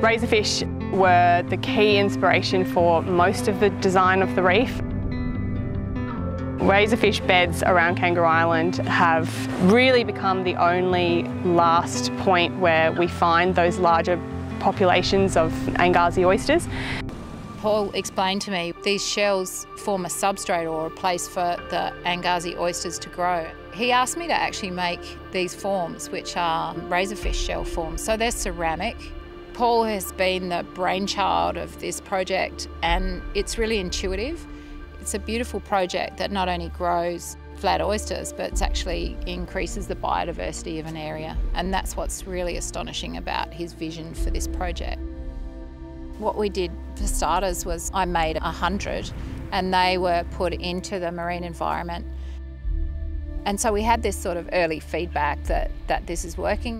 Razorfish were the key inspiration for most of the design of the reef. Razorfish beds around Kangaroo Island have really become the only last point where we find those larger populations of angasi oysters. Paul explained to me these shells form a substrate or a place for the angasi oysters to grow. He asked me to actually make these forms, which are razorfish shell forms. So they're ceramic. Paul has been the brainchild of this project and it's really intuitive. It's a beautiful project that not only grows flat oysters, but it actually increases the biodiversity of an area. And that's what's really astonishing about his vision for this project. What we did for starters was I made a hundred and they were put into the marine environment. And so we had this sort of early feedback that, that this is working.